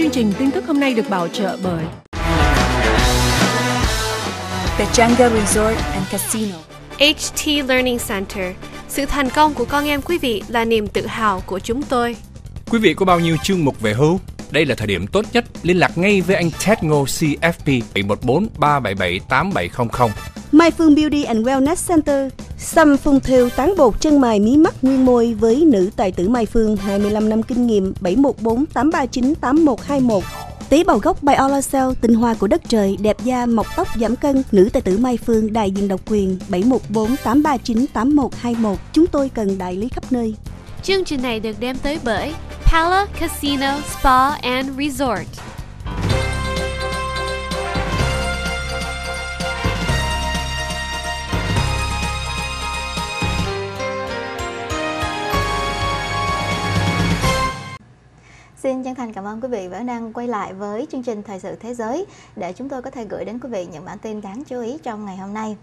Chương trình tin tức hôm nay được bảo trợ bởi Pechanga Resort and Casino. HT Learning Center. Sự thành công của con em quý vị là niềm tự hào của chúng tôi. Quý vị có bao nhiêu chương mục về hưu? Đây là thời điểm tốt nhất liên lạc ngay với anh Ted Ngô CFP 714 377 8700. Mai Phương Beauty and Wellness Center, xăm phun thêu tán bột chân mày mí mắt nguyên môi với nữ tài tử Mai Phương 25 năm kinh nghiệm 714 839 8121. Tế bào gốc Biolacell, tinh hoa của đất trời, đẹp da, mọc tóc, giảm cân. Nữ tài tử Mai Phương, đại diện độc quyền 714 839 8121. Chúng tôi cần đại lý khắp nơi. Chương trình này được đem tới bởi Pala Casino Spa and Resort. Xin chân thành cảm ơn quý vị vẫn đang quay lại với chương trình Thời sự Thế giới để chúng tôi có thể gửi đến quý vị những bản tin đáng chú ý trong ngày hôm nay.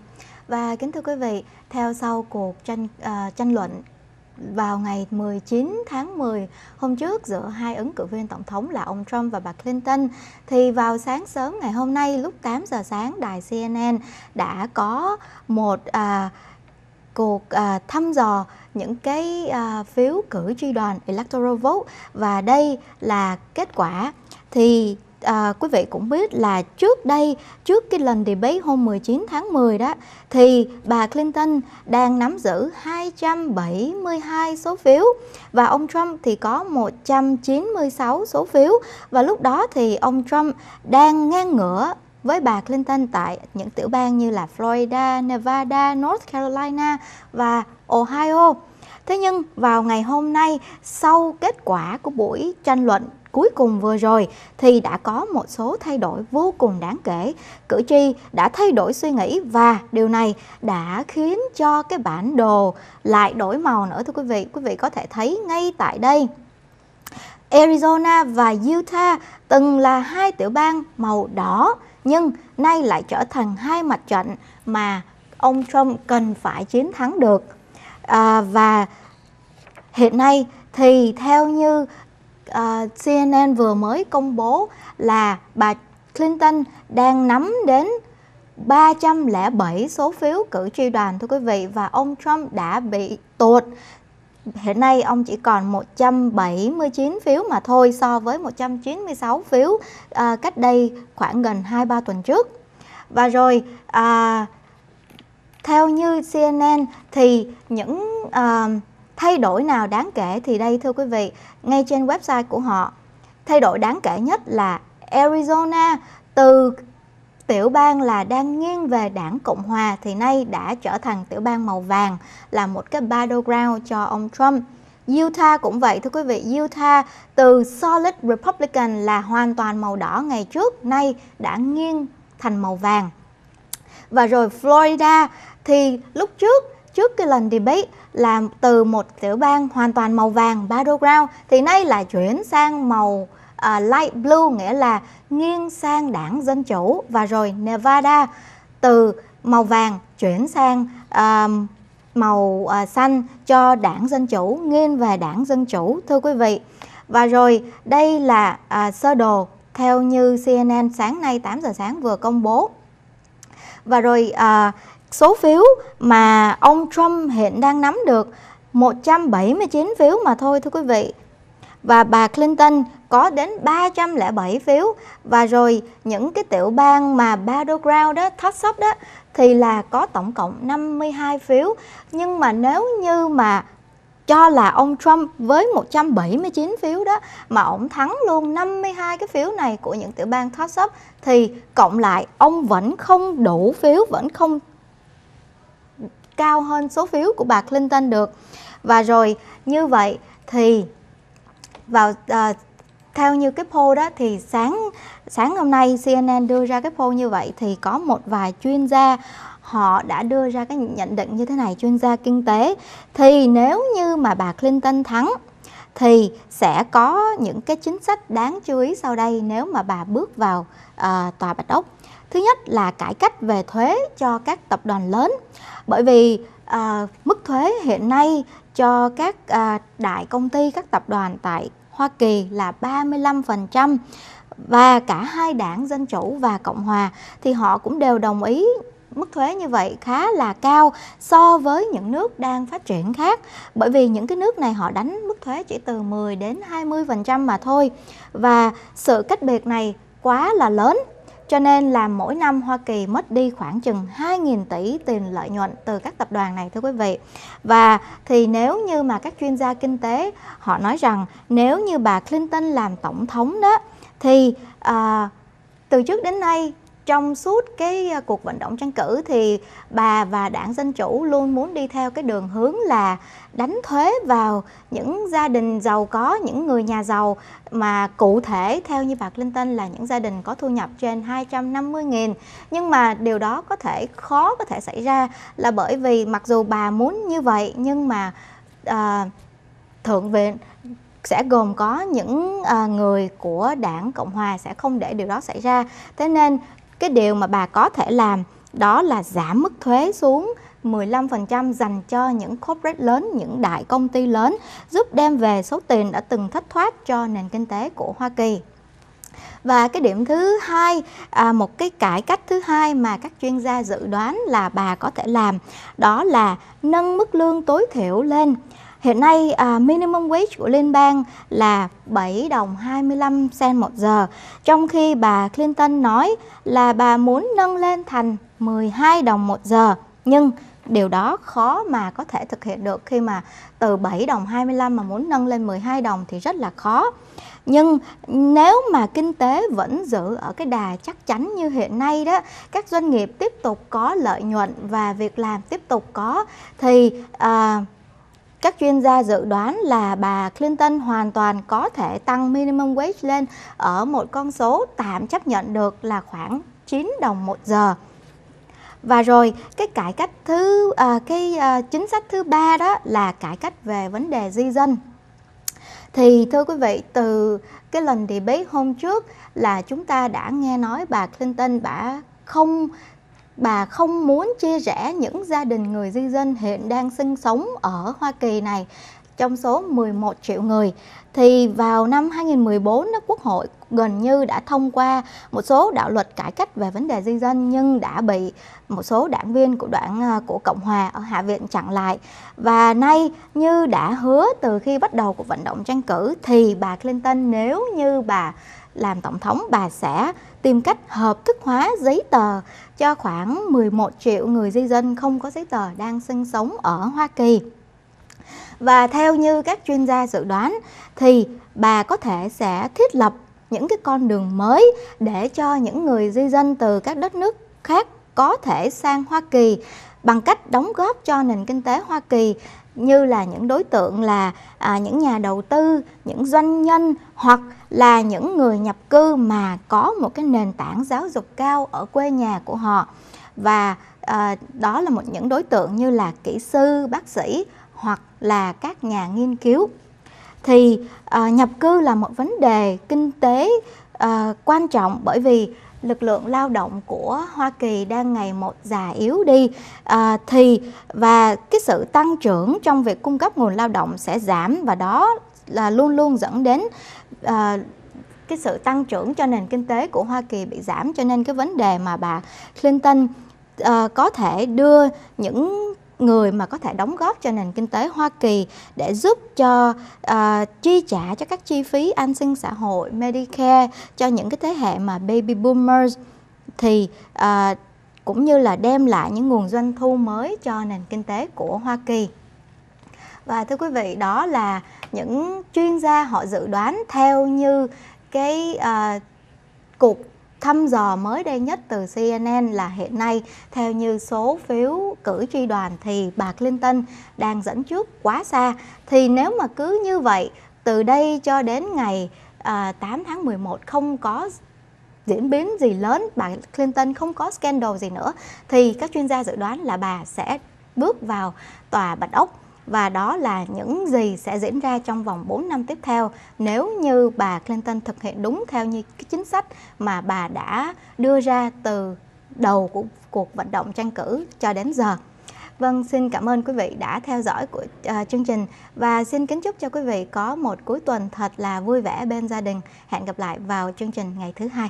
Và kính thưa quý vị, theo sau cuộc tranh uh, tranh luận vào ngày 19 tháng 10 hôm trước giữa hai ứng cử viên tổng thống là ông Trump và bà Clinton thì vào sáng sớm ngày hôm nay lúc 8 giờ sáng đài CNN đã có một uh, cuộc à, thăm dò những cái à, phiếu cử tri đoàn electoral vote. Và đây là kết quả. Thì à, quý vị cũng biết là trước đây trước cái lần debate hôm 19 tháng 10 đó thì bà Clinton đang nắm giữ 272 số phiếu. Và ông Trump thì có 196 số phiếu. Và lúc đó thì ông Trump đang ngang ngửa với bà Clinton tại những tiểu bang như là Florida, Nevada, North Carolina và Ohio. Thế nhưng vào ngày hôm nay sau kết quả của buổi tranh luận cuối cùng vừa rồi thì đã có một số thay đổi vô cùng đáng kể. Cử tri đã thay đổi suy nghĩ và điều này đã khiến cho cái bản đồ lại đổi màu nữa thưa quý vị. Quý vị có thể thấy ngay tại đây. Arizona và Utah từng là hai tiểu bang màu đỏ nhưng nay lại trở thành hai mặt trận mà ông Trump cần phải chiến thắng được. À, và hiện nay thì theo như à, uh, CNN vừa mới công bố là bà Clinton đang nắm đến 307 số phiếu cử tri đoàn thưa quý vị và ông Trump đã bị tụt hiện nay ông chỉ còn 179 phiếu mà thôi so với 196 phiếu à, cách đây khoảng gần 2-3 tuần trước. Và rồi à, theo như CNN thì những à, thay đổi nào đáng kể thì đây thưa quý vị, ngay trên website của họ, thay đổi đáng kể nhất là Arizona từ tiểu bang là đang nghiêng về đảng Cộng Hòa thì nay đã trở thành tiểu bang màu vàng là một cái battleground cho ông Trump. Utah cũng vậy thưa quý vị, Utah từ solid Republican là hoàn toàn màu đỏ ngày trước, nay đã nghiêng thành màu vàng. Và rồi Florida thì lúc trước trước cái lần debate là từ một tiểu bang hoàn toàn màu vàng battleground thì nay lại chuyển sang màu uh, light blue nghĩa là nghiêng sang đảng Dân Chủ và rồi Nevada từ màu vàng chuyển sang uh, màu uh, xanh cho đảng Dân Chủ nghiêng về đảng Dân Chủ thưa quý vị. Và rồi đây là uh, sơ đồ theo như CNN sáng nay 8 giờ sáng vừa công bố. Và rồi uh, số phiếu mà ông Trump hiện đang nắm được 179 phiếu mà thôi thưa quý vị và bà Clinton có đến 307 phiếu. Và rồi những cái tiểu bang mà battleground đó, toss đó thì là có tổng cộng 52 phiếu. Nhưng mà nếu như mà cho là ông Trump với 179 phiếu đó mà ông thắng luôn 52 cái phiếu này của những tiểu bang toss thì cộng lại ông vẫn không đủ phiếu vẫn không cao hơn số phiếu của bà Clinton được. Và rồi như vậy thì vào uh, theo như cái poll đó thì sáng sáng hôm nay CNN đưa ra cái poll như vậy thì có một vài chuyên gia họ đã đưa ra cái nhận định như thế này chuyên gia kinh tế thì nếu như mà bà Clinton thắng thì sẽ có những cái chính sách đáng chú ý sau đây nếu mà bà bước vào uh, tòa Bạch Ốc. Thứ nhất là cải cách về thuế cho các tập đoàn lớn. Bởi vì uh, mức thuế hiện nay cho các uh, đại công ty, các tập đoàn tại Hoa Kỳ là 35% và cả hai đảng Dân Chủ và Cộng Hòa thì họ cũng đều đồng ý mức thuế như vậy khá là cao so với những nước đang phát triển khác. Bởi vì những cái nước này họ đánh mức thuế chỉ từ 10 đến 20% mà thôi và sự cách biệt này quá là lớn cho nên là mỗi năm Hoa Kỳ mất đi khoảng chừng 2.000 tỷ tiền lợi nhuận từ các tập đoàn này thưa quý vị. Và thì nếu như mà các chuyên gia kinh tế họ nói rằng nếu như bà Clinton làm tổng thống đó thì à, từ trước đến nay trong suốt cái à, cuộc vận động tranh cử thì bà và đảng Dân Chủ luôn muốn đi theo cái đường hướng là đánh thuế vào những gia đình giàu có, những người nhà giàu mà cụ thể theo như bà Clinton là những gia đình có thu nhập trên 250.000 nhưng mà điều đó có thể khó có thể xảy ra là bởi vì mặc dù bà muốn như vậy nhưng mà à, thượng viện sẽ gồm có những uh, người của đảng Cộng hòa sẽ không để điều đó xảy ra. Thế nên cái điều mà bà có thể làm đó là giảm mức thuế xuống 15% dành cho những corporate lớn, những đại công ty lớn giúp đem về số tiền đã từng thất thoát cho nền kinh tế của Hoa Kỳ. Và cái điểm thứ hai, à, một cái cải cách thứ hai mà các chuyên gia dự đoán là bà có thể làm đó là nâng mức lương tối thiểu lên Hiện nay à, minimum wage của liên bang là 7 đồng 25 cent một giờ, trong khi bà Clinton nói là bà muốn nâng lên thành 12 đồng một giờ. Nhưng điều đó khó mà có thể thực hiện được khi mà từ 7 đồng 25 mà muốn nâng lên 12 đồng thì rất là khó. Nhưng nếu mà kinh tế vẫn giữ ở cái đà chắc chắn như hiện nay đó, các doanh nghiệp tiếp tục có lợi nhuận và việc làm tiếp tục có thì uh, các chuyên gia dự đoán là bà Clinton hoàn toàn có thể tăng minimum wage lên ở một con số tạm chấp nhận được là khoảng 9 đồng một giờ. Và rồi cái cải cách thứ à, cái à, chính sách thứ ba đó là cải cách về vấn đề di dân. Thì thưa quý vị từ cái lần debate hôm trước là chúng ta đã nghe nói bà Clinton bà không bà không muốn chia rẽ những gia đình người di dân hiện đang sinh sống ở Hoa Kỳ này. Trong số 11 triệu người, thì vào năm 2014 nước Quốc hội gần như đã thông qua một số đạo luật cải cách về vấn đề di dân, nhưng đã bị một số đảng viên của đảng à, của Cộng hòa ở Hạ viện chặn lại. Và nay, như đã hứa từ khi bắt đầu cuộc vận động tranh cử, thì bà Clinton, nếu như bà làm tổng thống, bà sẽ tìm cách hợp thức hóa giấy tờ cho khoảng 11 triệu người di dân không có giấy tờ đang sinh sống ở Hoa Kỳ. Và theo như các chuyên gia dự đoán, thì bà có thể sẽ thiết lập những cái con đường mới để cho những người di dân từ các đất nước khác có thể sang Hoa Kỳ bằng cách đóng góp cho nền kinh tế Hoa Kỳ như là những đối tượng là à, những nhà đầu tư, những doanh nhân hoặc là những người nhập cư mà có một cái nền tảng giáo dục cao ở quê nhà của họ. Và à, đó là một những đối tượng như là kỹ sư, bác sĩ hoặc là các nhà nghiên cứu. Thì à, nhập cư là một vấn đề kinh tế à, quan trọng bởi vì lực lượng lao động của Hoa Kỳ đang ngày một già yếu đi. À, thì và cái sự tăng trưởng trong việc cung cấp nguồn lao động sẽ giảm và đó là luôn luôn dẫn đến à, cái sự tăng trưởng cho nền kinh tế của Hoa Kỳ bị giảm. Cho nên cái vấn đề mà bà Clinton uh, có thể đưa những người mà có thể đóng góp cho nền kinh tế Hoa Kỳ để giúp cho uh, chi trả cho các chi phí an sinh xã hội, Medicare cho những cái thế hệ mà baby boomers thì uh, cũng như là đem lại những nguồn doanh thu mới cho nền kinh tế của Hoa Kỳ. Và thưa quý vị, đó là những chuyên gia họ dự đoán theo như cái uh, cuộc thăm dò mới đây nhất từ CNN là hiện nay theo như số phiếu cử tri đoàn thì bà Clinton đang dẫn trước quá xa. Thì nếu mà cứ như vậy từ đây cho đến ngày à, 8 tháng 11 không có diễn biến gì lớn, bà Clinton không có scandal gì nữa thì các chuyên gia dự đoán là bà sẽ bước vào tòa Bạch Ốc và đó là những gì sẽ diễn ra trong vòng 4 năm tiếp theo nếu như bà Clinton thực hiện đúng theo như cái chính sách mà bà đã đưa ra từ đầu của cuộc vận động tranh cử cho đến giờ. Vâng, xin cảm ơn quý vị đã theo dõi của uh, chương trình và xin kính chúc cho quý vị có một cuối tuần thật là vui vẻ bên gia đình. Hẹn gặp lại vào chương trình ngày thứ hai.